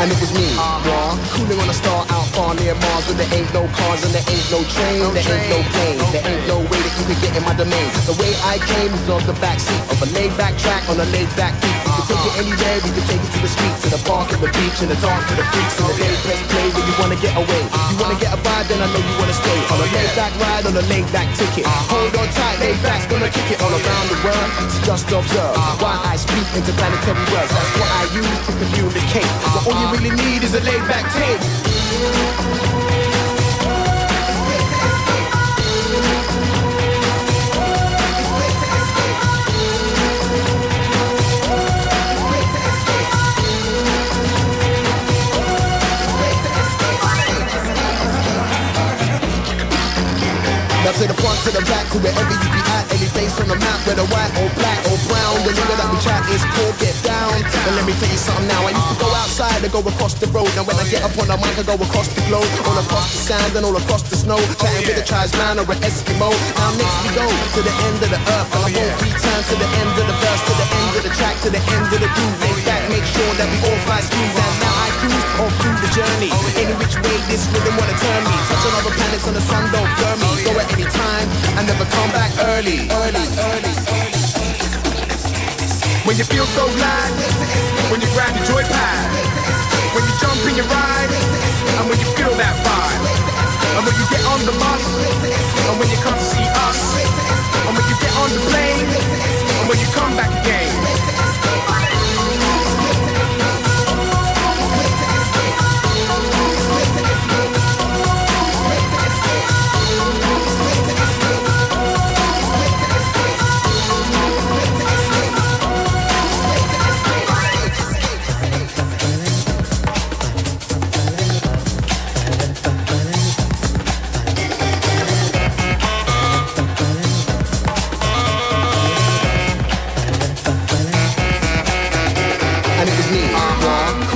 and it was me. Raw, cooling on a star out far near Mars where there ain't no cars and there ain't no train, there ain't no plane, there ain't no way that you could get in my domain. The way I came is on the back seat of a laid back track on a laid back beat. We can take it anywhere, we can take it to the streets, to the park, to the beach, in the dark, to the freaks, in the day, press play when you wanna get away. You wanna get a vibe, then I know you wanna stay. On a laid back ride, on a laid back ticket. Uh-huh. Hold on tight, laid back's gonna kick it all around the world. Just observe uh-huh. why I speak interplanetary words. That's what I use to communicate. But all you really need is a laid back tape. Now to the front, to the back, wherever you be at Any place on the map, whether white or black or brown. The nigga that we chat is called Get Down. And let me tell you something now I used to go outside and go across the road. Now when I get up on the mic, I go across the globe All across the sand and all across the snow. Chatting with a tribesman or an Eskimo. Now next we go to the end of the earth And I won't return to the end of the verse To the end of the track, to the end of the groove. Make that, make sure that we all fly smooth And now I cruise all through the journey. Any which way this rhythm wanna turn me. Touching other planets on the sun don't Go early Early, early, When you feel so glad, when you grab your joy joypad, when you jump in your ride, and when you feel that vibe, and when you get on the bus, and when you come to see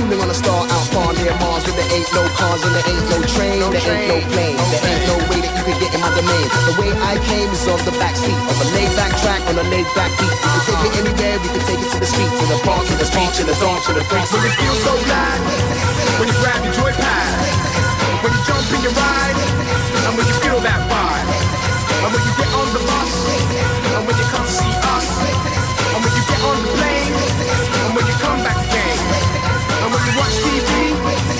Raw, cooling on a star out far near Mars where there ain't no cars and there ain't no train, there ain't no plane, there ain't no way that you can get in my domain. The way I came is on the back seat of a laid back track on a laid back beat. We can take it anywhere, we can take it to the streets, to the park, to the beach, to the dark, to the freaks. When you feel so glad, when you grab your joypad, TV,